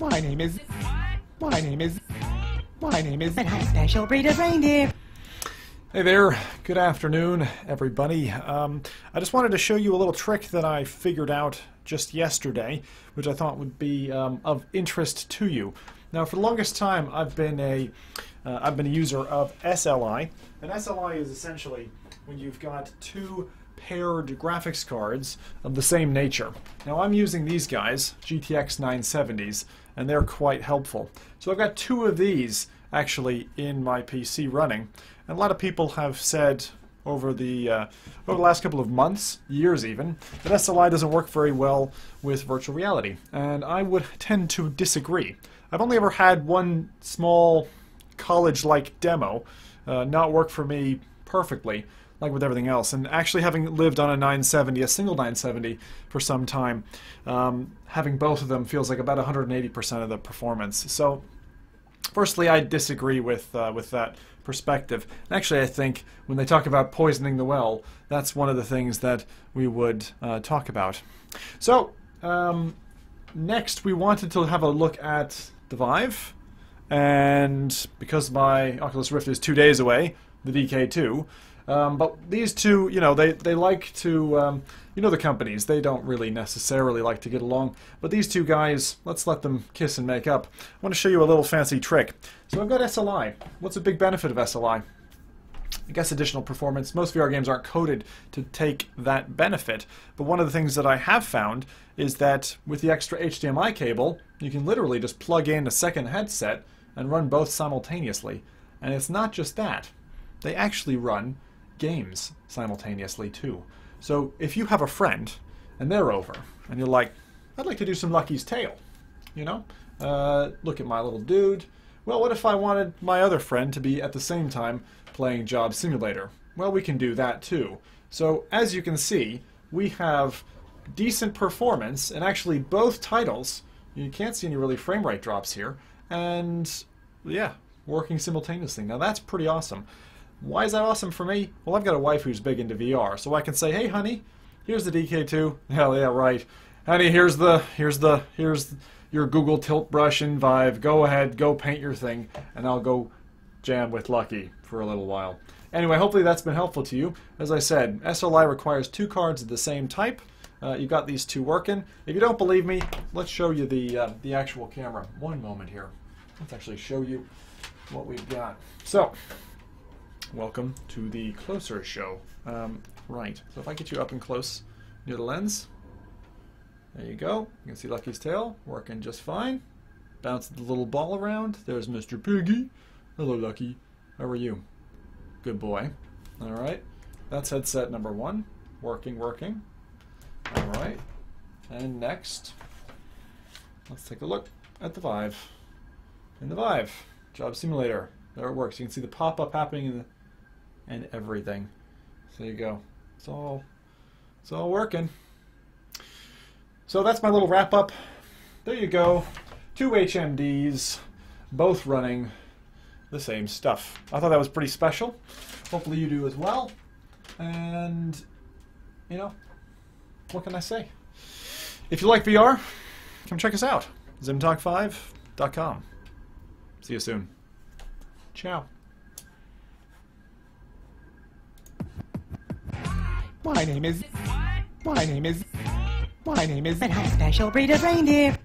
My name is. My name is. My name is. And I'm a special breed of reindeer. Hey there, good afternoon, everybody. Um, I just wanted to show you a little trick that I figured out just yesterday, which I thought would be um, of interest to you. Now, for the longest time, I've been a uh, I've been a user of SLI, and SLI is essentially when you've got two paired graphics cards of the same nature. Now, I'm using these guys, GTX 970s, and they're quite helpful. So I've got two of these actually in my PC running. And a lot of people have said over the uh, over the last couple of months, years even, that SLI doesn't work very well with virtual reality, and I would tend to disagree. I've only ever had one small college-like demo uh, not work for me perfectly, like with everything else. And actually, having lived on a 970, a single 970, for some time, um, having both of them feels like about 180% of the performance. So Firstly, I disagree with uh, with that perspective. And Actually, I think when they talk about poisoning the well, that's one of the things that we would uh, talk about. So um, next, we wanted to have a look at the Vive, and because my Oculus Rift is two days away, the DK2. Um, but these two, you know, they, they like to, um, you know, the companies, they don't really necessarily like to get along. But these two guys, let's let them kiss and make up. I want to show you a little fancy trick. So I've got SLI. What's a big benefit of SLI? I guess additional performance. Most VR games aren't coded to take that benefit. But one of the things that I have found is that with the extra HDMI cable, you can literally just plug in a second headset and run both simultaneously. And it's not just that. They actually run games simultaneously too. So if you have a friend and they're over and you're like, I'd like to do some Lucky's Tale, you know, uh, look at my little dude. Well, what if I wanted my other friend to be at the same time playing Job Simulator? Well, we can do that too. So as you can see, we have decent performance and actually both titles. You can't see any really frame rate drops here. And yeah, working simultaneously. Now that's pretty awesome. Why is that awesome for me? Well, I've got a wife who's big into VR, so I can say, "Hey, honey, here's the DK2." Hell yeah, right. Honey, here's the here's the here's your Google Tilt Brush and Vive. Go ahead, go paint your thing, and I'll go jam with Lucky for a little while. Anyway, hopefully that's been helpful to you. As I said, SLI requires two cards of the same type. Uh, you've got these two working. If you don't believe me, let's show you the uh, the actual camera. One moment here. Let's actually show you what we've got. So, welcome to the closer show. Um, right, so if I get you up and close near the lens, there you go. You can see Lucky's Tale working just fine. Bounce the little ball around. There's Mr. Piggy. Hello, Lucky. How are you? Good boy. All right, that's headset number one. Working, working. All right, and next, let's take a look at the Vive. In the Vive, Job Simulator. There it works. You can see the pop-up happening in the and everything. So there you go. It's all it's all working. So that's my little wrap up. There you go. Two HMDs, both running the same stuff. I thought that was pretty special. Hopefully you do as well. And you know, what can I say? If you like VR, come check us out. Zimtok5.com. See you soon. Ciao. My name is. My name is. My name is. And I'm a special breed of reindeer.